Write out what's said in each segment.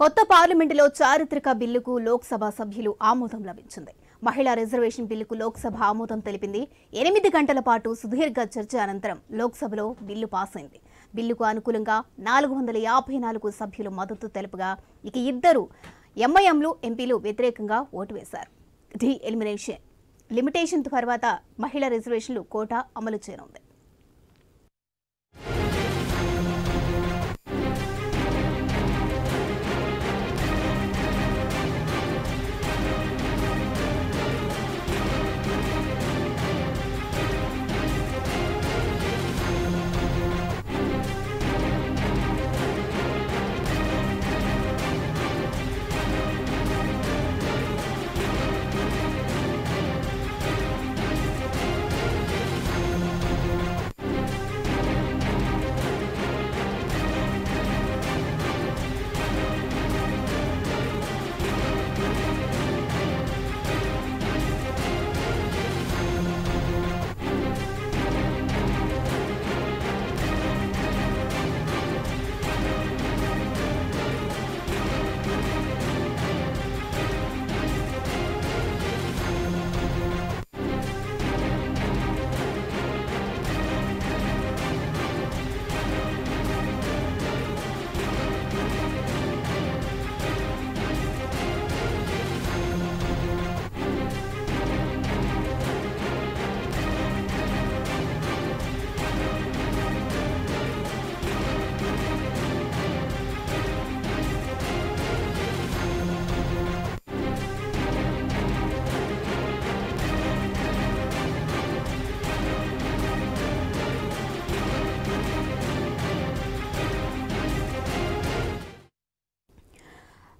కొత్త పార్లమెంటులో చారిత్రక బిల్లుకు లోక్సభ సభ్యులు ఆమోదం లభించింది. మహిళా రిజర్వేషన్ బిల్లుకు లోక్సభ ఆమోదం తెలిపింది. ఎనిమిది గంటల పాటు సుదీర్ఘ చర్చ అనంతరం లోక్సభలో బిల్లు పాస్ అయింది. బిల్లుకు అనుకూలంగా నాలుగు వందల యాభై నాలుగు సభ్యులు మద్దతు తెలుపగా ఇక ఇద్దరు ఎంఐఎంలు ఎంపీలు వ్యతిరేకంగా ఓటు వేశారు. D elimination. లిమిటేషన్ తర్వాత మహిళా రిజర్వేషన్లు కోటా అమలు చేయనుంది.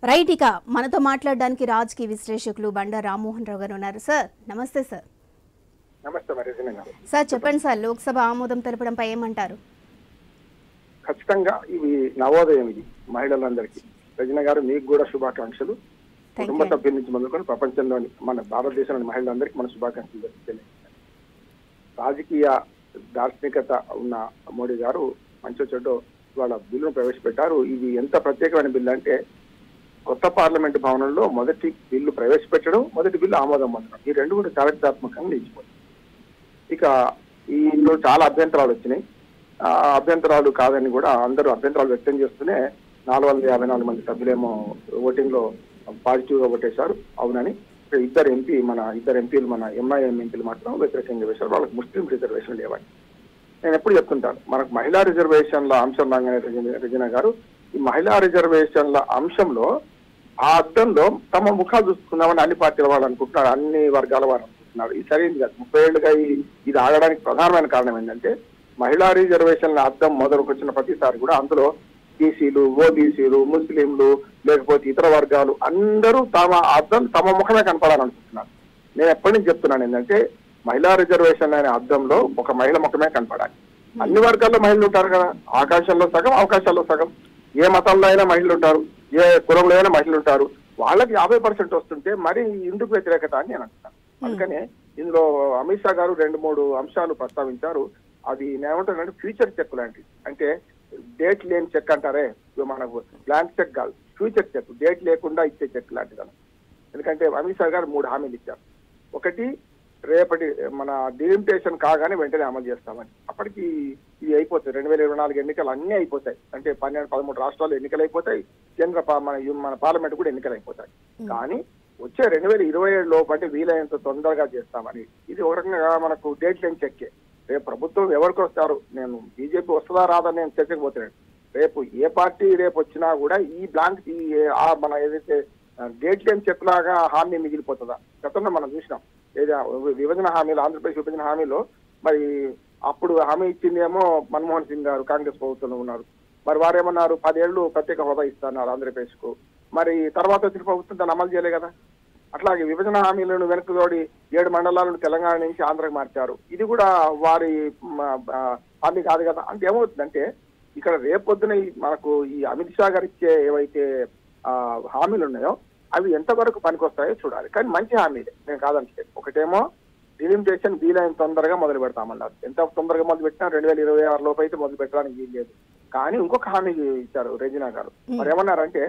రైట్ ఇక మనతో మాట్లాడడానికి రాజకీయ విశ్లేషకులు బండా రామ్మోహన్ రావు గారు ఉన్నారు. సార్ నమస్తే సార్. సార్ చెప్పండి సార్ లోక్సభ ఆమోదం తెలపడంపై ఏమంటారు? ఖచ్చితంగా ఇవి నవోదయం ఇది మహిళలందరికీ. రజనీ గారు మీకు కూడా శుభాకాంక్షలు. కుటుంబ. సభ్యుల నుంచి మొదలుకొని ప్రపంచంలోని మన భారతదేశంలోని మహిళలందరికీ మన శుభాకాంక్షలు. రాజకీయ దార్శనికత ఉన్న మోడీ గారు మంచో చెడ్డో వాళ్ళ బిల్లును ప్రవేశపెట్టారు. ఇది ఎంత ప్రత్యేకమైన బిల్లు అంటే కొత్త పార్లమెంట్ భవనంలో మొదటి బిల్లు ప్రవేశపెట్టడం మొదటి బిల్లు ఆమోదం పొందడం. ఈ రెండు కూడా చారిత్రాత్మకంగా నిలిచిపోయింది ఇక ఈ ఇందులో చాలా అభ్యంతరాలు వచ్చినాయి. ఆ అభ్యంతరాలు కాదని కూడా అందరూ అభ్యంతరాలు వ్యక్తం చేస్తూనే నాలుగు వందల యాభై నాలుగు మంది సభ్యులేమో ఓటింగ్లో పాజిటివ్గా ఓటేశారు. అవునని ఇద్దరు ఎంపీ మన ఇద్దరు ఎంపీలు మన ఎంఐఎం ఎంపీలు మాత్రం వ్యతిరేకంగా వేశారు. వాళ్ళకి ముస్లిం రిజర్వేషన్ లేవని. నేను ఎప్పుడు చెప్తుంటాను మనకు మహిళా రిజర్వేషన్ల అంశం రాగానే రజన గారు ఈ మహిళా రిజర్వేషన్ల అంశంలో ఆ అర్థంలో తమ ముఖాలు చూసుకుందామని అన్ని పార్టీల వాళ్ళు అనుకుంటున్నారు అన్ని వర్గాల వారు అనుకుంటున్నారు. ఇది సరైనది కాదు. ముప్పై ఏళ్ళుగా ఇది ఆగడానికి ప్రధానమైన కారణం ఏంటంటే మహిళా రిజర్వేషన్ల అర్థం మొదలుకొచ్చిన ప్రతిసారి కూడా అందులో బీసీలు ఓబీసీలు ముస్లింలు లేకపోతే ఇతర వర్గాలు అందరూ తమ అర్థం తమ ముఖమే కనపడాలనుకుంటున్నారు నేను ఎప్పటి నుంచి చెప్తున్నాను ఏంటంటే మహిళా రిజర్వేషన్ అనే అర్థంలో ఒక మహిళ ముఖమే కనపడాలి. అన్ని వర్గాల్లో మహిళలు ఉంటారు కదా. ఆకాశంలో సగం అవకాశాల్లో సగం. ఏ మతంలో అయినా మహిళలు ఉంటారు. ఏ కులంలో అయినా మహిళలు ఉంటారు. వాళ్ళకి యాభై పర్సెంట్ వస్తుంటే మరి ఎందుకు వ్యతిరేకత అని నేను అంటున్నాను అందుకనే ఇందులో అమిత్ షా గారు రెండు మూడు అంశాలు ప్రస్తావించారు. అది నేనేమంటానంటే ఫ్యూచర్ చెక్ లాంటిది. అంటే డేట్ లేని చెక్ అంటారే మనకు బ్లాంక్ చెక్ కాదు. ఫ్యూచర్ చెక్ డేట్ లేకుండా ఇచ్చే చెక్ లాంటిది. ఎందుకంటే అమిత్ షా గారు మూడు హామీలు ఇచ్చారు. ఒకటి రేపటి మన డిలిమిటేషన్ కాగానే వెంటనే అమలు చేస్తామని. అప్పటికి ఇది అయిపోతాయి. రెండు వేల ఇరవై నాలుగు ఎన్నికలు అన్నీ అయిపోతాయి. అంటే పన్నెండు పదమూడు రాష్ట్రాలు ఎన్నికలు అయిపోతాయి కేంద్ర మన మన పార్లమెంట్ కూడా ఎన్నికలు అయిపోతాయి కానీ వచ్చే రెండు వేల ఇరవై ఏడు లోపు అంటే వీలైనంత తొందరగా చేస్తామని. ఇది ఒక రకంగా మనకు డేట్ లేని చెక్కే. రేపు ప్రభుత్వం ఎవరికి వస్తారు? నేను బీజేపీ వస్తుందా రాదా నేను చర్చకపోతున్నాను. రేపు ఏ పార్టీ రేపు వచ్చినా కూడా ఈ బ్లాంక్ ఈ మన ఏదైతే డేట్ లేని చెక్కులాగా హామీ మిగిలిపోతుందా? గతంలో మనం చూసినాం. విభజన హామీలు ఆంధ్రప్రదేశ్ విభజన హామీలో మరి అప్పుడు హామీ ఇచ్చిందేమో మన్మోహన్ సింగ్ గారు కాంగ్రెస్ ప్రభుత్వంలో ఉన్నారు. మరి వారేమన్నారు పదేళ్ళు ప్రత్యేక హోదా ఇస్తున్నారు ఆంధ్రప్రదేశ్కు మరి తర్వాత వచ్చిన ప్రభుత్వం దాన్ని అమలు చేయలే కదా. అట్లాగే విభజన హామీలను వెనక్కి తోడి ఏడు మండలాలను తెలంగాణ నుంచి ఆంధ్రకు మార్చారు. ఇది కూడా వారి హామీ కాదు కదా. అంటే ఏమవుతుందంటే ఇక్కడ రేపొద్దున ఈ మనకు ఈ అమిత్ షా గారు ఇచ్చే ఏవైతే హామీలు ఉన్నాయో అవి ఎంతవరకు పనికొస్తాయో చూడాలి. కానీ మంచి హామీలే నేను కాదంటే ఒకటేమో డిలిమిటేషన్ వీలైన తొందరగా మొదలు పెడతామన్నారు. ఎంత తొందరగా మొదలు పెట్టినా రెండు వేల ఇరవై ఆరు లోపు అయితే మొదలు పెట్టడానికి వీలు లేదు. కానీ ఇంకొక హామీ ఇచ్చారు రెజినా గారు మరి ఏమన్నారంటే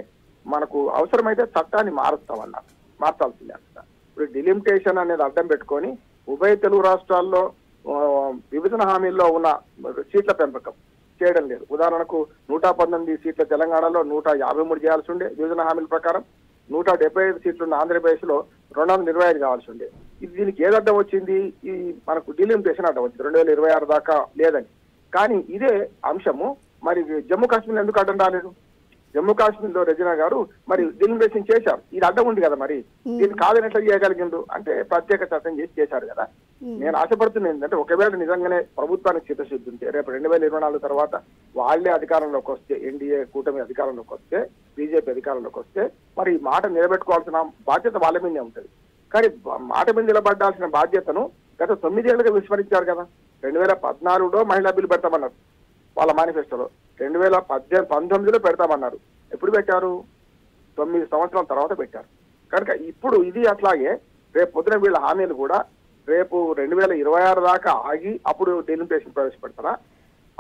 మనకు అవసరమైతే చట్టాన్ని మారుస్తామన్నారు. మార్చాల్సిందే అంట. ఇప్పుడు డిలిమిటేషన్ అనేది అడ్డం పెట్టుకొని ఉభయ తెలుగు రాష్ట్రాల్లో విభజన హామీల్లో ఉన్న సీట్ల పెంపకం చేయడం లేదు. ఉదాహరణకు నూట పంతొమ్మిది సీట్ల తెలంగాణలో నూట యాభై మూడు చేయాల్సి ఉండే విభజన హామీల ప్రకారం నూట డెబ్బై ఐదు సీట్లు ఉన్న ఆంధ్రప్రదేశ్లో రెండు వందల ఇరవై ఐదు కావాల్సి ఉండే ఇది దీనికి ఏదడ్డం వచ్చింది? ఈ మనకు డిలిమిటేషన్ అడ్డం వచ్చింది. రెండు వేల ఇరవై ఆరు దాకా లేదని. కానీ ఇదే అంశము. మరి జమ్మూ కాశ్మీర్ ఎందుకు అడ్డం రాలేదు? జమ్మూ కాశ్మీర్లో రజనా గారు మరి డిలిమిటేషన్ చేశారు. ఇది అడ్డం ఉంది కదా మరి. దీన్ని కాదని ఎట్లా చేయగలిగిండు అంటే ప్రత్యేక చట్టం చేసి చేశారు కదా. నేను ఆశపడుతున్నా ఏంటంటే ఒకవేళ నిజంగానే ప్రభుత్వానికి చిత్తశుద్ధి ఉంటే రేపు రెండు వేల ఇరవై నాలుగు తర్వాత వాళ్ళే అధికారంలోకి వస్తే ఎన్డీఏ కూటమి అధికారంలోకి వస్తే బీజేపీ అధికారంలోకి వస్తే మరి ఈ మాట నిలబెట్టుకోవాల్సిన బాధ్యత వాళ్ళ మీదే ఉంటుంది. కానీ మాట మీద నిలబడాల్సిన బాధ్యతను గత తొమ్మిదేళ్ళుగా విస్మరించారు కదా. రెండు వేల పద్నాలుగులో మహిళా బిల్లు పెడతామన్నారు. వాళ్ళ మేనిఫెస్టోలో. రెండు వేల పద్దెనిమిది పంతొమ్మిదిలో పెడతామన్నారు. ఎప్పుడు పెట్టారు? తొమ్మిది సంవత్సరాల తర్వాత పెట్టారు. కనుక ఇప్పుడు ఇది అట్లాగే రేపు పొద్దున వీళ్ళ హామీలు కూడా రేపు రెండు వేల ఇరవై ఆరు దాకా ఆగి అప్పుడు డెలిమిటేషన్ ప్రవేశపెడతారా?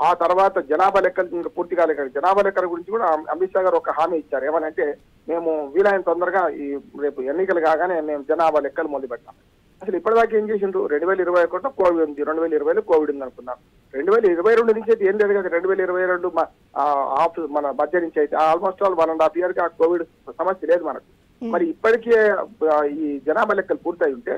ఆ తర్వాత జనాభా లెక్కలు ఇంకా పూర్తిగా లెక్క జనాభా లెక్కల గురించి కూడా అమిత్ షా గారు ఒక హామీ ఇచ్చారు. ఏమనంటే మేము వీలైన తొందరగా ఈ రేపు ఎన్నికలు కాగానే మేము జనాభా లెక్కలు మొదలు పెట్టాం అసలు ఇప్పటిదాకా ఏం చేసిండ్రు? రెండు వేల ఇరవై ఒకటిలో కోవిడ్ ఉంది. రెండు వేల ఇరవైలో కోవిడ్ ఉంది అనుకున్నాం. రెండు వేల ఇరవై రెండు నుంచి అయితే ఏం లేదు కదా రెండు వేల ఇరవై రెండు ఆఫ్ మన మధ్య నుంచి అయితే almost all one and half ఇయర్కి ఆ కోవిడ్ సమస్య లేదు మనకు. మరి ఇప్పటికే ఈ జనాభా లెక్కలు పూర్తయి ఉంటే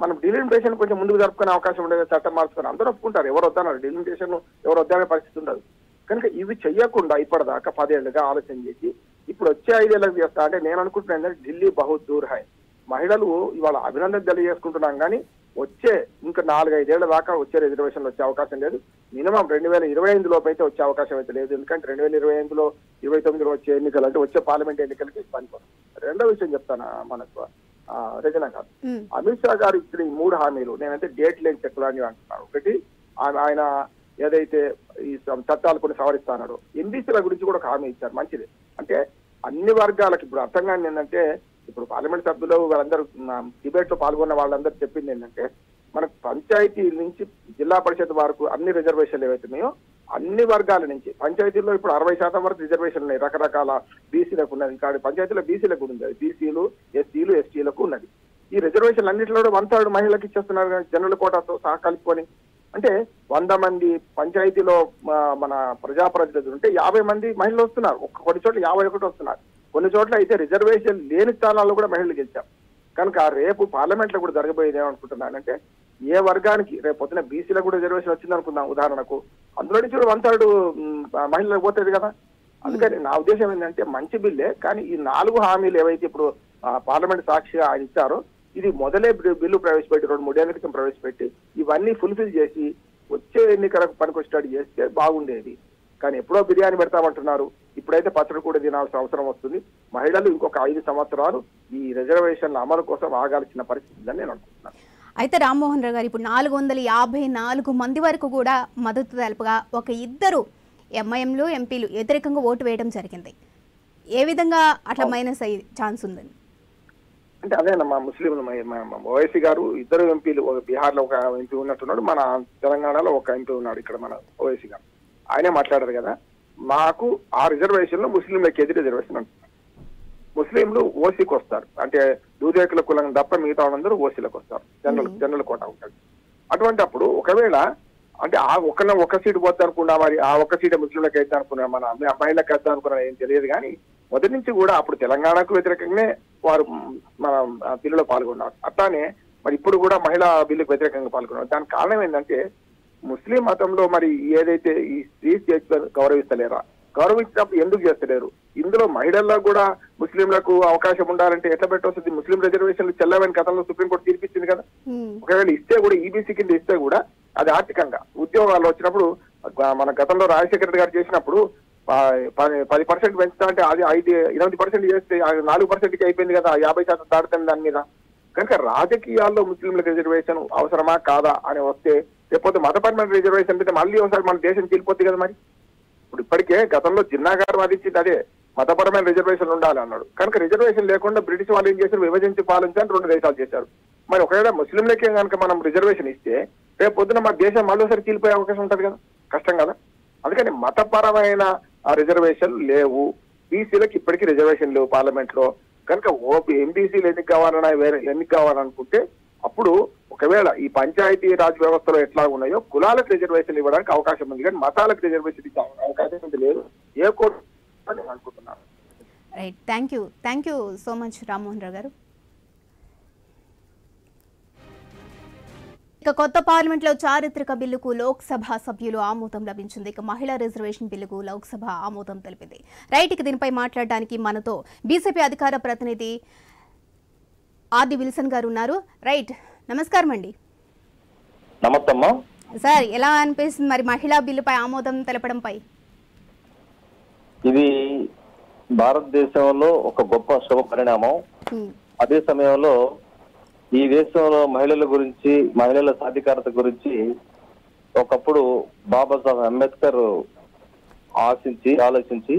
మనం డిలిమిటేషన్ కొంచెం ముందుకు జరుపుకునే అవకాశం ఉండేది చట్టం మార్చుకొని అందరూ ఒప్పుకుంటారు. ఎవరు వద్దన్నారు? డిలిమిటేషన్ ఎవరు వద్దనే పరిస్థితి ఉండదు. కనుక ఇవి చెయ్యకుండా ఇప్పటిదాకా పదేళ్ళుగా ఆలోచన చేసి ఇప్పుడు వచ్చే ఐదేళ్ళకి చేస్తా అంటే నేను అనుకుంటున్నాను ఢిల్లీ బహుత్ దూర్ హై. మహిళలు ఇవాళ అభినందన తెలియజేసుకుంటున్నాం కానీ వచ్చే ఇంకా నాలుగైదేళ్ళ దాకా వచ్చే రిజర్వేషన్లు వచ్చే అవకాశం లేదు. మినిమం రెండు వేల ఇరవై ఐదు లోపు అయితే వచ్చే అవకాశం అయితే లేదు. ఎందుకంటే రెండు వేల ఇరవై ఎనిమిదిలో ఇరవై తొమ్మిదిలో వచ్చే ఎన్నికలు అంటే వచ్చే పార్లమెంట్ ఎన్నికలకి పనిపోతుంది రెండో విషయం చెప్తాను మనకు ఆ, రచన గారు అమిత్ షా గారు ఇచ్చిన ఈ మూడు హామీలు నేనైతే డేట్ లేని చెక్కులని అంటున్నాను ఒకటి ఆయన ఏదైతే ఈ చట్టాలు కొన్ని సవరిస్తానో ఎంబీసీల గురించి కూడా ఒక హామీ ఇచ్చారు. మంచిది. అంటే అన్ని వర్గాలకు ఇప్పుడు అర్థం కాని ఏంటంటే ఇప్పుడు పార్లమెంట్ సభ్యులు వాళ్ళందరూ డిబేట్లో పాల్గొన్న వాళ్ళందరూ చెప్పింది ఏంటంటే మనకు పంచాయతీ నుంచి జిల్లా పరిషత్ వరకు అన్ని రిజర్వేషన్లు ఏవైతున్నాయో అన్ని వర్గాల నుంచి పంచాయతీల్లో ఇప్పుడు అరవై శాతం వరకు రిజర్వేషన్లు ఉన్నాయి రకరకాల బీసీలకు ఉన్నది. ఇంకా పంచాయతీలో బీసీలకు ఉంది బీసీలు ఎస్సీలు ఎస్టీలకు ఉన్నది. ఈ రిజర్వేషన్ అన్నింటిలో కూడా వన్ థర్డ్ మహిళలకు ఇచ్చేస్తున్నారు కానీ జనరల్ కోటాతో సహా కలుపుకొని. అంటే వంద మంది పంచాయతీలో మన ప్రజాప్రతినిధులు ఉంటే యాభై మంది మహిళలు వస్తున్నారు. ఒక్క కొన్ని చోట్ల యాభై ఒకటి వస్తున్నారు. కొన్ని చోట్ల అయితే రిజర్వేషన్ లేని స్థానాల్లో కూడా మహిళలు గెలిచాం. కనుక రేపు పార్లమెంట్లో కూడా జరగబోయేది ఏమనుకుంటున్నానంటే ఏ వర్గానికి రేపు పొద్దున బీసీలకు కూడా రిజర్వేషన్ వచ్చింది అనుకుందాం ఉదాహరణకు. అందులో నుంచి కూడా వన్ థర్డ్ మహిళలకు పోతుంది కదా. అందుకని నా ఉద్దేశం ఏంటంటే మంచి బిల్లే కానీ ఈ నాలుగు హామీలు ఏవైతే ఇప్పుడు పార్లమెంట్ సాక్షిగా ఆయన ఇచ్చారో ఇది మొదలే బిల్లు ప్రవేశపెట్టి రెండు మూడేళ్ళ క్రితం ప్రవేశపెట్టి ఇవన్నీ ఫుల్ఫిల్ చేసి వచ్చే ఎన్నికలకు పనికొచ్చేటట్టు చేస్తే బాగుండేది. కానీ ఎప్పుడో బిర్యానీ పెడతామంటున్నారు. ఇప్పుడైతే పచ్చడి కూడా తినాల్సిన అవసరం వస్తుంది. మహిళలు ఇంకొక ఐదు సంవత్సరాలు ఈ రిజర్వేషన్ల అమలు కోసం ఆగాల్సిన పరిస్థితి నేను అనుకుంటున్నాను. అయితే రామ్మోహన్ రావు గారు ఇప్పుడు నాలుగు వందల యాభై నాలుగు మంది వరకు కూడా మద్దతు తెలుపగా ఒక ఇద్దరు ఎంఐఎంలు ఎంపీలు వ్యతిరేకంగా ఓటు వేయడం జరిగింది. ఏ విధంగా అట్లా మైనస్ అయ్యే ఛాన్స్ ఉందని అంటే అదేనమ్మా ముస్లిం ఓవైసీ గారు ఇద్దరు ఎంపీలు ఒక బీహార్లో ఒక ఎంపీ ఉన్నట్టున్నాడు. మన తెలంగాణలో ఒక ఎంపీ ఉన్నాడు ఇక్కడ మన ఓవైసీ గారు. ఆయనే మాట్లాడారు కదా. మాకు ఆ రిజర్వేషన్లో ముస్లింలకు ఎదురు రిజర్వేషన్ అంటున్నారు ముస్లింలు ఓసీకి వస్తారు. అంటే దూదేకుల కులం తప్ప మిగతా వాళ్ళందరూ ఓసీలకు వస్తారు. జనరల్ జనరల్ కోట ఉంటుంది అటువంటి అప్పుడు ఒకవేళ అంటే ఆ ఒక ఒక సీటు పోతే అనుకున్నా మరి ఆ ఒక్క సీటు ముస్లింలకు అయితే అనుకున్నా మన అమ్మాయిలకు వేద్దాం అనుకున్నా ఏం తెలియదు కానీ మొదటి నుంచి కూడా అప్పుడు తెలంగాణకు వ్యతిరేకంగానే వారు మన బిల్లులో పాల్గొన్నారు. అట్లానే మరి ఇప్పుడు కూడా మహిళా బిల్లుకు వ్యతిరేకంగా పాల్గొన్నారు. దానికి కారణం ఏంటంటే ముస్లిం మతంలో మరి ఏదైతే ఈ స్త్రీ చేతులను గౌరవిస్తలేరా? గౌరవించినప్పుడు ఎందుకు చేస్తలేరు? ఇందులో మహిళల్లో కూడా ముస్లింలకు అవకాశం ఉండాలంటే ఎట్లా పెట్టవస్తుంది ముస్లిం రిజర్వేషన్లు చెల్లవని గతంలో సుప్రీంకోర్టు తీర్పిచ్చింది కదా. ఒకవేళ ఇస్తే కూడా ఈబీసీ కింద ఇస్తే కూడా అది ఆర్థికంగా. ఉద్యోగాలు వచ్చినప్పుడు మన గతంలో రాజశేఖర రెడ్డి గారు చేసినప్పుడు పది- పర్సెంట్ పెంచుతా అంటే అది ఐదు ఎనిమిది పర్సెంట్ చేస్తే నాలుగు పర్సెంట్కి అయిపోయింది కదా యాభై శాతం దాటుతుంది దాని మీద. కనుక రాజకీయాల్లో ముస్లింలకు రిజర్వేషన్ అవసరమా కాదా అని వస్తే లేకపోతే మతపరమైన రిజర్వేషన్ పెడితే మళ్ళీ ఒకసారి మన దేశం చీలిపోద్ది కదా మరి? ఇప్పుడు ఇప్పటికే గతంలో జిన్నా గారు వాదించింది అదే మతపరమైన రిజర్వేషన్ ఉండాలి అన్నాడు. కనుక రిజర్వేషన్ లేకుండా బ్రిటిష్ వాళ్ళు ఏం చేశారు? విభజించి పాలించాలని రెండు దేశాలు చేశారు. మరి ఒకవేళ ముస్లింలకే కనుక మనం రిజర్వేషన్ ఇస్తే రేపు పొద్దున మన దేశం మళ్ళీసారి చీలిపోయే అవకాశం ఉంటుంది కదా? కష్టం కదా? అందుకని మతపరమైన ఆ రిజర్వేషన్ లేవు. బీసీలకు ఇప్పటికీ రిజర్వేషన్ లేవు పార్లమెంట్లో. కనుక ఓపీ ఎంబీసీలు ఎన్నిక కావాలన్నా వేరే ఎన్నిక కావాలనుకుంటే అప్పుడు ఒకవేళ ఈ పంచాయతీ రాజ్ వ్యవస్థలో ఎట్లా ఉన్నాయో కులాలకు రిజర్వేషన్ ఇవ్వడానికి అవకాశం ఉంది కానీ మతాలకు రిజర్వేషన్ ఇచ్చే అవకాశం లేదు. ఏ కోర్టు అని అనుకుంటున్నాను right thank you thank you so much Rammohan Rao గారు. ఇక కొత్త పార్లమెంట్లో చారిత్రక బిల్లుకు లోక్సభ సభ్యులు ఆమోదం లభించింది. ఇక మహిళా రిజర్వేషన్ బిల్లుకు లోక్సభ ఆమోదం తెలిపింది. రైట్ ఇక దీనిపై మాట్లాడడానికి మనతో బీజేపీ అధికార ప్రతినిధి ఆర్డి విల్సన్ గారు ఉన్నారు. రైట్ నమస్కారం అండి. నమస్తే అమ్మా సార్ ఎలా అనిపిస్తుంది మరి మహిళా బిల్లుపై ఆమోదం తెలపడంపై? ఇది భారతదేశంలో ఒక గొప్ప శుభ పరిణామం. అదే సమయంలో ఈ దేశంలో మహిళల గురించి మహిళల సాధికారత గురించి ఒకప్పుడు బాబాసాహెబ్ అంబేద్కర్ ఆశించి ఆలోచించి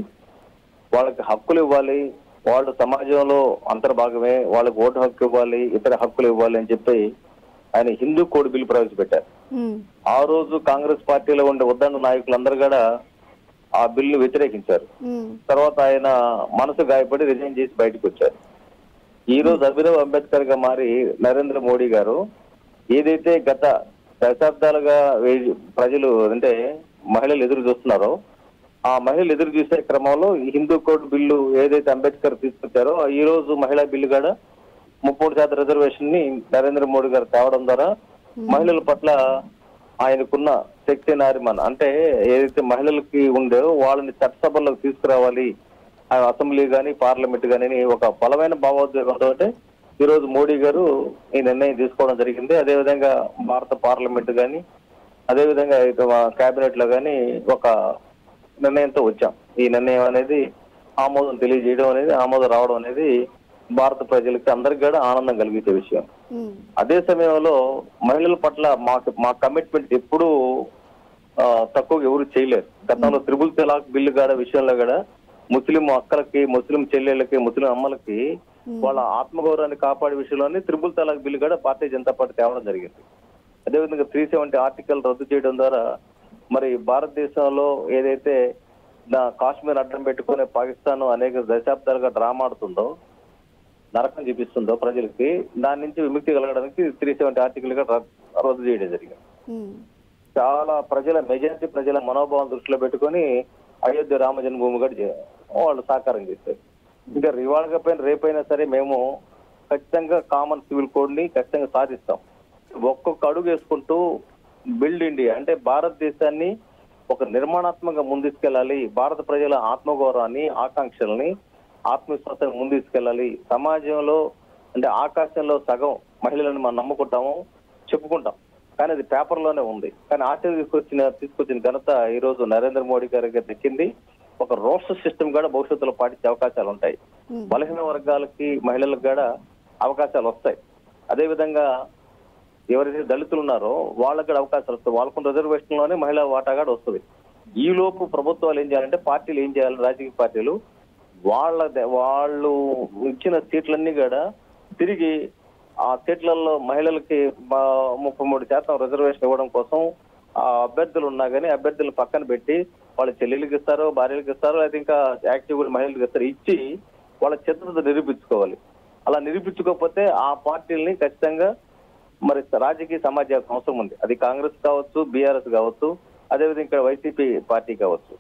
వాళ్ళకి హక్కులు ఇవ్వాలి వాళ్ళు సమాజంలో అంతర్భాగమే వాళ్ళకి ఓటు హక్కు ఇవ్వాలి ఇతర హక్కులు ఇవ్వాలి అని చెప్పి ఆయన హిందూ కోడ్ బిల్ ప్రవేశపెట్టారు. ఆ రోజు కాంగ్రెస్ పార్టీలో ఉండే ఉద్దండ నాయకులందరూ కూడా ఆ బిల్లు వ్యతిరేకించారు. తర్వాత ఆయన మనసు గాయపడి రిజైన్ చేసి బయటకు వచ్చారు ఈ రోజు అభినవ్ అంబేద్కర్గా మారి నరేంద్ర మోడీ గారు ఏదైతే గత దశాబ్దాలుగా ప్రజలు అంటే మహిళలు ఎదురు చూస్తున్నారో ఆ మహిళలు ఎదురు చూసే క్రమంలో ఈ హిందూ కోడ్ బిల్లు ఏదైతే అంబేద్కర్ తీసుకొచ్చారో ఈ రోజు మహిళా బిల్లు కూడా ముప్పై శాతం రిజర్వేషన్ని నరేంద్ర మోడీ గారు తేవడం ద్వారా మహిళల పట్ల ఆయనకున్న శక్తి నారిమన్ అంటే ఏదైతే మహిళలకి ఉందో వాళ్ళని చట్టసభల్లోకి తీసుకురావాలి ఆ అసెంబ్లీ గాని పార్లమెంట్ గాని ఒక బలమైన భావోద్వేగంతో ఈ రోజు మోడీ గారు ఈ నిర్ణయం తీసుకోవడం జరిగింది. అదేవిధంగా భారత పార్లమెంట్ గాని అదేవిధంగా ఇక కేబినెట్లో గాని ఒక నిర్ణయంతో వచ్చాం. ఈ నిర్ణయం అనేది ఆమోదం తెలియజేయడం అనేది ఆమోదం రావడం అనేది భారత ప్రజలకి అందరికి కూడా ఆనందం కలిగించే విషయం. అదే సమయంలో మహిళల పట్ల మాకు మా కమిట్మెంట్ ఎప్పుడూ తక్కువ ఎవరు చేయలేరు గతంలో త్రిబుల్ తలాక్ బిల్లు కాడ విషయంలో కూడా ముస్లిం అక్కలకి ముస్లిం చెల్లెళ్ళకి ముస్లిం అమ్మలకి వాళ్ళ ఆత్మగౌరవాన్ని కాపాడే విషయంలోనే త్రిబుల్ తలాక్ బిల్లు కూడా భారతీయ జనతా పార్టీ తేవడం జరిగింది. అదేవిధంగా త్రీ సెవెంటీ ఆర్టికల్ రద్దు చేయడం ద్వారా మరి భారతదేశంలో ఏదైతే నా కాశ్మీర్ అడ్డం పెట్టుకుని పాకిస్తాన్ అనేక దశాబ్దాలుగా డ్రామా ఆడుతుందో నరకం చూపిస్తుందో ప్రజలకి దాని నుంచి విముక్తి కలగడానికి త్రీ సెవెంటీ ఆర్టికల్గా రద్- రద్దు చేయడం జరిగింది. చాలా ప్రజల మెజారిటీ ప్రజల మనోభావం దృష్టిలో పెట్టుకొని అయోధ్య రామ జన్మభూమి చే- వాళ్ళు సాకారం చేస్తారు ఇంకా ఇవాళ పైన రేపైనా సరే మేము ఖచ్చితంగా కామన్ సివిల్ కోడ్ని ఖచ్చితంగా సాధిస్తాం. ఒక్కొక్క అడుగు వేసుకుంటూ బిల్డ్ ఇండియా అంటే భారతదేశాన్ని ఒక నిర్మాణాత్మకంగా ముందుకెళ్ళాలి భారత ప్రజల ఆత్మగౌరవాన్ని ఆకాంక్షల్ని ఆత్మవిశ్వాసాన్ని ముందుకెళ్ళాలి సమాజంలో అంటే ఆకాశంలో సగం మహిళలను మనం నమ్ముకుంటాము చెప్పుకుంటాం. కానీ అది పేపర్లోనే ఉంది. కానీ ఆచరణ తీసుకొచ్చిన తీసుకొచ్చిన ఘనత ఈ రోజు నరేంద్ర మోడీ గారికి దక్కింది. ఒక రోస్టర్ సిస్టమ్ కూడా భవిష్యత్తులో పాటించే అవకాశాలు ఉంటాయి. బలహీన వర్గాలకి మహిళలకు కూడా అవకాశాలు వస్తాయి. అదే విధంగా ఎవరైతే దళితులు ఉన్నారో వాళ్ళకి అవకాశాలు వస్తాయి. వాళ్ళకు రిజర్వేషన్లోనే మహిళా వాటా కూడా వస్తుంది. ఈ లోపు ప్రభుత్వాలు ఏం చేయాలంటే పార్టీలు ఏం చేయాలి? రాజకీయ పార్టీలు వాళ్ళ ద- వాళ్ళు ఇచ్చిన సీట్లన్నీ కూడా తిరిగి ఆ సీట్లలో మహిళలకి ముప్పై మూడు శాతం రిజర్వేషన్ ఇవ్వడం కోసం ఆ అభ్యర్థులు ఉన్నా కానీ అభ్యర్థులు పక్కన పెట్టి వాళ్ళ చెల్లెలకి ఇస్తారు భార్యలకు ఇస్తారు లేదా ఇంకా యాక్టివ్ మహిళలకు ఇస్తారు. ఇచ్చి వాళ్ళ చిత్రత నిరూపించుకోవాలి. అలా నిరూపించుకోకపోతే ఆ పార్టీలని ఖచ్చితంగా మరి రాజకీయ సమాజ అవసరం ఉంది. అది కాంగ్రెస్ కావచ్చు బీఆర్ఎస్ కావచ్చు అదేవిధంగా ఇక్కడ వైసీపీ పార్టీ కావచ్చు.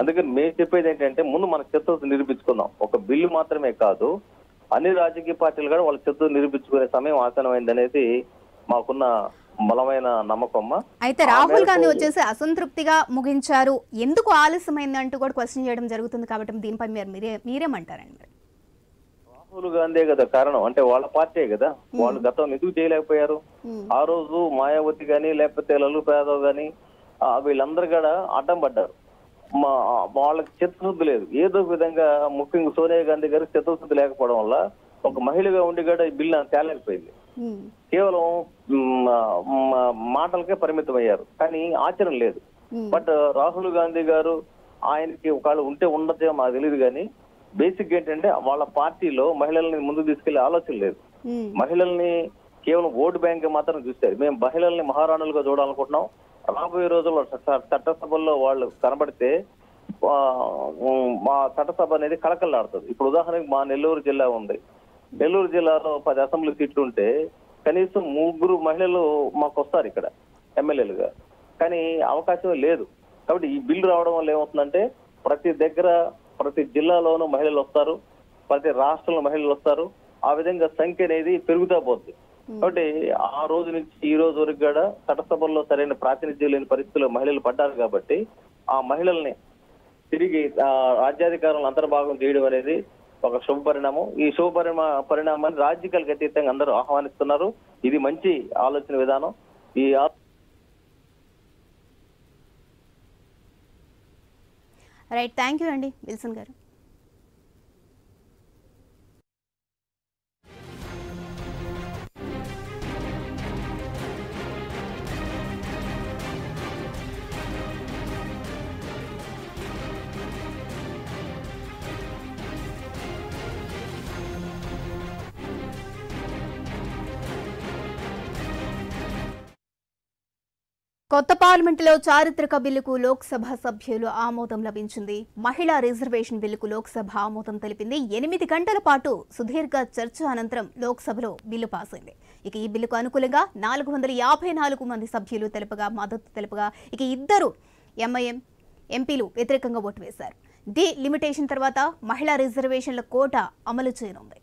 అందుకని మేము చెప్పేది ఏంటంటే ముందు మన చిత్తత నిరూపించుకుందాం. ఒక బిల్లు మాత్రమే కాదు అన్ని రాజకీయ పార్టీలు కూడా వాళ్ళ చిత్తత నిరూపించుకునే సమయం ఆసనమైంది అనేది మాకున్న బలమైన నమ్మకం. అయితే రాహుల్ గాంధీ వచ్చేసి అసంతృప్తిగా ముగించారు. ఎందుకు ఆలస్యమైంది అంటూ కూడా క్వశ్చన్ చేయడం జరుగుతుంది కాబట్టి దీనిపై మీరు మీరే మీరేమంటారండి మరి? రాహుల్ గాంధీ కదా కారణం. అంటే వాళ్ళ పార్టీ కదా. వాళ్ళు గతం ఎందుకు చేయలేకపోయారు. ఆ రోజు మాయావతి గాని లేకపోతే లల్లు యాదవ్ గాని వీళ్ళందరూ కూడా అడ్డం పడ్డారు. మా వాళ్ళకి చిత్తశుద్ధి లేదు. ఏదో విధంగా ముఖ్యంగా సోనియా గాంధీ గారికి చిత్తశుద్ధి లేకపోవడం వల్ల ఒక మహిళగా ఉండి కూడా ఈ బిల్లు తేలేకపోయింది. కేవలం మాటలకే పరిమితం అయ్యారు కానీ ఆచరణ లేదు. బట్ రాహుల్ గాంధీ గారు ఆయనకి ఒకళ్ళు ఉంటే ఉండదేమో మాకు తెలియదు కానీ బేసిక్ ఏంటంటే వాళ్ళ పార్టీలో మహిళల్ని ముందుకు తీసుకెళ్ళే ఆలోచన లేదు. మహిళల్ని కేవలం ఓటు బ్యాంక్ మాత్రం చూస్తారు. మేము మహిళల్ని మహారాణులుగా చూడాలనుకుంటున్నాం. రాబోయే రోజుల్లో చట్ట- చట్టసభల్లో వాళ్ళు కనబడితే మా చట్టసభ అనేది కళకళలాడుతుంది. ఇప్పుడు ఉదాహరణకి మా నెల్లూరు జిల్లా ఉంది. నెల్లూరు జిల్లాలో పది అసెంబ్లీ సీట్లు ఉంటే కనీసం ముగ్గురు మహిళలు మాకు వస్తారు ఇక్కడ ఎమ్మెల్యేలుగా. కానీ అవకాశం లేదు. కాబట్టి ఈ బిల్లు రావడం వల్ల ఏమవుతుందంటే ప్రతి దగ్గర ప్రతి జిల్లాలోనూ మహిళలు వస్తారు ప్రతి రాష్ట్రంలో మహిళలు వస్తారు. ఆ విధంగా సంఖ్య అనేది పెరుగుతా పోద్ది. కాబట్టి ఆ రోజు నుంచి ఈ రోజు వరకు కూడా చట్టసభల్లో సరైన ప్రాతినిధ్యం లేని పరిస్థితుల్లో మహిళలు పడ్డారు కాబట్టి ఆ మహిళల్ని తిరిగి రాజ్యాధికారంలో అంతర్భాగం చేయడం అనేది ఒక శుభ పరిణామం. ఈ శుభ పరిణా పరిణామాన్ని రాజకీయాలకు అతీతంగా అందరూ ఆహ్వానిస్తున్నారు. ఇది మంచి ఆలోచన విధానం. ఈ రైట్ థ్యాంక్ యూ అండి విల్సన్ గారు. కొత్త పార్లమెంటులో చారిత్రక బిల్లుకు లోక్సభ సభ్యులు ఆమోదం లభించింది. మహిళా రిజర్వేషన్ బిల్లుకు లోక్సభ ఆమోదం తెలిపింది. ఎనిమిది గంటల పాటు సుదీర్ఘ చర్చ అనంతరం లోక్సభలో బిల్లు పాస్ అయింది ఇక ఈ బిల్లుకు అనుకూలంగా నాలుగు వందల యాభై నాలుగు మంది సభ్యులు తెలుపగా మద్దతు తెలుపగా ఇక ఇద్దరు ఎంఐఎం ఎంపీలు వ్యతిరేకంగా ఓటు వేశారు. డి లిమిటేషన్ తర్వాత మహిళా రిజర్వేషన్ల కోట అమలు చేయనుంది.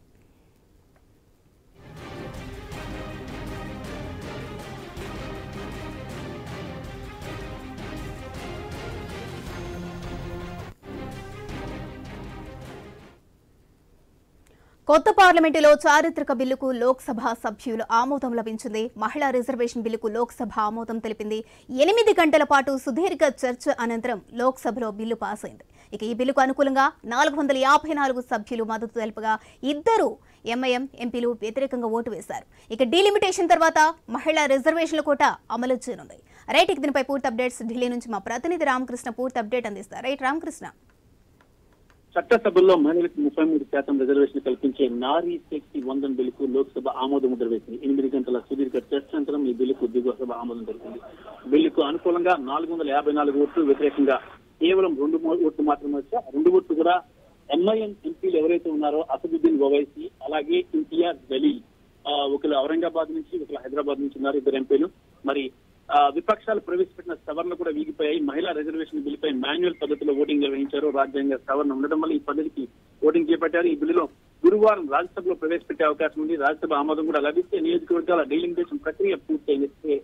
కొత్త పార్లమెంటులో చారిత్రక బిల్లుకు లోక్సభ సభ్యులు ఆమోదం లభించింది. మహిళా రిజర్వేషన్ బిల్లుకు లోక్సభ ఆమోదం తెలిపింది. ఎనిమిది గంటల పాటు సుదీర్ఘ చర్చ అనంతరం లోక్సభలో బిల్లు పాస్ అయింది. ఇక ఈ బిల్లుకు అనుకూలంగా నాలుగు వందల యాభై నాలుగు సభ్యులు మద్దతు తెలుపగా ఇద్దరు ఎంఐఎం ఎంపీలు వ్యతిరేకంగా ఓటు వేశారు. ఇక డీలిమిటేషన్ తర్వాత మహిళా రిజర్వేషన్ల కోట అమలు చేయనుంది. రైట్ ఇక దీనిపై పూర్తి అప్డేట్స్ ఢిల్లీ నుంచి మా ప్రతినిధి రామకృష్ణ పూర్తి అప్డేట్ అందిస్తారు. రైట్ రామకృష్ణ. చట్టసభల్లో మహిళలకు ముప్పై మూడు శాతం రిజర్వేషన్ కల్పించే నారీ శక్తి వందన బిల్లుకు లోక్సభ ఆమోద ముద్ర వేసింది ఎనిమిది గంటల సుదీర్ఘ చర్చ అనంతరం ఈ బిల్లుకు దిగువ ఆమోదం తెలిపింది బిల్లుకు అనుకూలంగా నాలుగు వందల యాభై నాలుగు ఓట్లు వ్యతిరేకంగా కేవలం రెండు ఓట్లు మాత్రమే వచ్చా రెండు ఓట్లు కూడా ఎంఐఎం ఎంపీలు ఎవరైతే ఉన్నారో అసదుద్దీన్ ఓవైసీ అలాగే ఇంతియాజ్ జలీల్ ఒకరు ఔరంగాబాద్ నుంచి ఒకరు హైదరాబాద్ నుంచి ఉన్నారు ఇద్దరు ఎంపీలు. మరి విపక్షాలు ప్రవేశపెట్టిన సవరణ కూడా వీగిపోయాయి. మహిళా రిజర్వేషన్ బిల్లుపై మాన్యువల్ పద్ధతిలో ఓటింగ్ నిర్వహించారు. రాజ్యాంగ సవరణ ఉండడం వల్ల ఈ పద్ధతికి ఓటింగ్ చేపట్టారు. ఈ బిల్లులో గురువారం రాజ్యసభలో ప్రవేశపెట్టే అవకాశం ఉంది. రాజ్యసభ ఆమోదం కూడా లభిస్తే నియోజకవర్గాల డీలిమిటేషన్ ప్రక్రియ పూర్తయిస్తే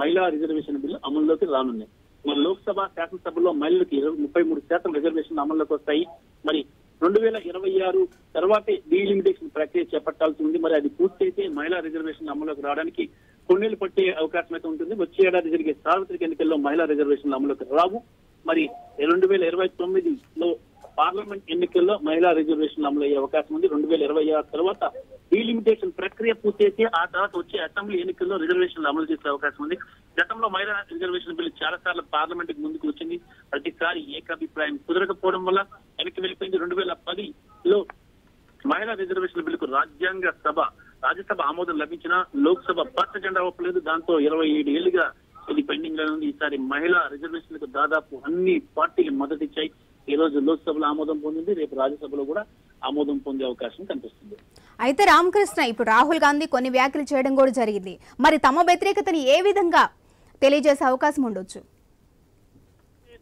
మహిళా రిజర్వేషన్ బిల్లు అమల్లోకి రానుంది మరి లోక్సభ శాసనసభలో మహిళలకు ముప్పై మూడు శాతం రిజర్వేషన్ అమల్లోకి వస్తాయి. మరి రెండు వేల ఇరవై ఆరు తర్వాతే డీలిమిటేషన్ ప్రక్రియ చేపట్టాల్సి ఉంది. మరి అది పూర్తయితే మహిళా రిజర్వేషన్ అమల్లోకి రావడానికి కొన్నేళ్ళు పట్టే అవకాశం అయితే ఉంటుంది. వచ్చే ఏడాది జరిగే సార్వత్రిక ఎన్నికల్లో మహిళా రిజర్వేషన్లు అమలుకి రావు. మరి రెండు వేల ఇరవై తొమ్మిదిలో పార్లమెంట్ ఎన్నికల్లో మహిళా రిజర్వేషన్లు అమలు అయ్యే అవకాశం ఉంది. రెండు వేల ఇరవై ఆరు తర్వాత డీలిమిటేషన్ ప్రక్రియ పూర్తయితే ఆ తర్వాత వచ్చే అసెంబ్లీ ఎన్నికల్లో రిజర్వేషన్లు అమలు చేసే అవకాశం ఉంది. గతంలో మహిళా రిజర్వేషన్ బిల్లు చాలా సార్లు పార్లమెంట్ ముందుకు వచ్చింది. ప్రతిసారి ఏకాభిప్రాయం కుదరకపోవడం వల్ల వెనక్కి వెళ్ళిపోయింది. రెండు వేల పదిలో మహిళా రిజర్వేషన్ బిల్లుకు రాజ్యాంగ సభ రాజ్యసభ ఆమోదం లభించిన లోక్సభ పచ్చ జెండా ఒప్పలేదు దాంతో ఇరవై ఏడు ఏళ్ళుగా ఇది పెండింగ్లో ఉంది. ఈసారి మహిళా రిజర్వేషన్లకు దాదాపు అన్ని పార్టీలు మద్దతు ఇచ్చాయి. ఈ రోజు లోక్సభలో ఆమోదం పొందింది. రేపు రాజ్యసభలో కూడా ఆమోదం పొందే అవకాశం కనిపిస్తుంది. అయితే రామకృష్ణ ఇప్పుడు రాహుల్ గాంధీ కొన్ని వ్యాఖ్యలు చేయడం కూడా జరిగింది. మరి తమ వ్యతిరేకతని ఏ విధంగా తెలియజేసే అవకాశం ఉండొచ్చు?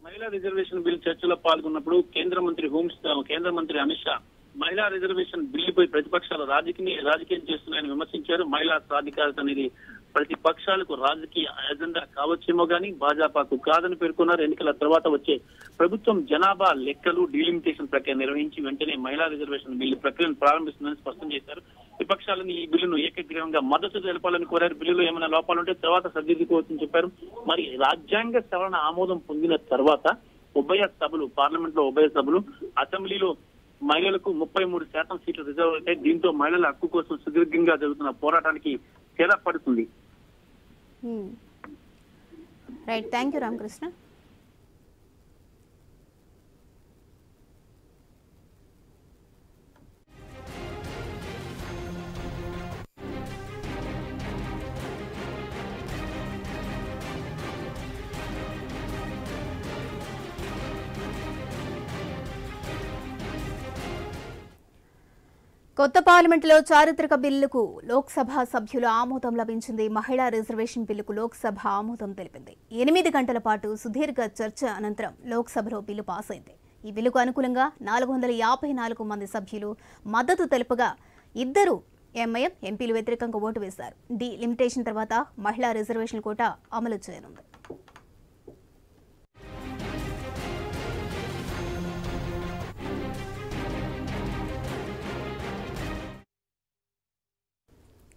మహిళా రిజర్వేషన్ బిల్ చర్చలో పాల్గొన్నప్పుడు కేంద్ర మంత్రి హోం కేంద్ర మంత్రి అమిత్ షా మహిళా రిజర్వేషన్ బిల్లుపై ప్రతిపక్షాలు రాజకీయ రాజకీయం చేస్తున్నాయని విమర్శించారు. మహిళా సాధికారత అనేది ప్రతిపక్షాలకు రాజకీయ ఎజెండా కావచ్చేమో కానీ భాజపాకు కాదని పేర్కొన్నారు. ఎన్నికల తర్వాత వచ్చే ప్రభుత్వం జనాభా లెక్కలు డీలిమిటేషన్ ప్రక్రియ నిర్వహించి వెంటనే మహిళా రిజర్వేషన్ బిల్లు ప్రక్రియను ప్రారంభిస్తుందని స్పష్టం చేశారు. విపక్షాలను ఈ బిల్లును ఏకగ్రీవంగా మద్దతు తెలపాలని కోరారు. బిల్లులో ఏమైనా లోపాలుంటే తర్వాత సరిదిద్దుకోవచ్చని చెప్పారు. మరి రాజ్యాంగ సవరణ ఆమోదం పొందిన తర్వాత ఉభయ సభలు పార్లమెంట్లో ఉభయ సభలు అసెంబ్లీలో మహిళలకు ముప్పై మూడు శాతం సీట్లు రిజర్వ్ అయితే దీంతో మహిళల హక్కు కోసం సుదీర్ఘంగా జరుగుతున్న పోరాటానికి తెర పడుతుంది. రైట్ థ్యాంక్ యూ రామకృష్ణ కొత్త పార్లమెంటులో చారిత్రక బిల్లుకు లోక్సభ సభ్యుల ఆమోదం లభించింది. మహిళా రిజర్వేషన్ బిల్లుకు లోక్సభ ఆమోదం తెలిపింది. ఎనిమిది గంటల పాటు సుదీర్ఘ చర్చ అనంతరం లోక్సభలో బిల్లు పాస్ అయింది ఈ బిల్లుకు అనుకూలంగా నాలుగు వందల యాభై నాలుగు మంది సభ్యులు మద్దతు తెలుపగా ఇద్దరు ఎంఐఎం ఎంపీలు వ్యతిరేకంగా ఓటు వేశారు. డి లిమిటేషన్ తర్వాత మహిళా రిజర్వేషన్ కోట అమలు చేయనుంది.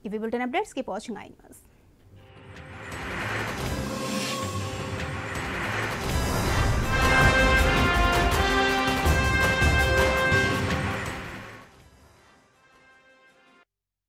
ये भी बुलेटिन अपडेट्स की पहुँच आएँगे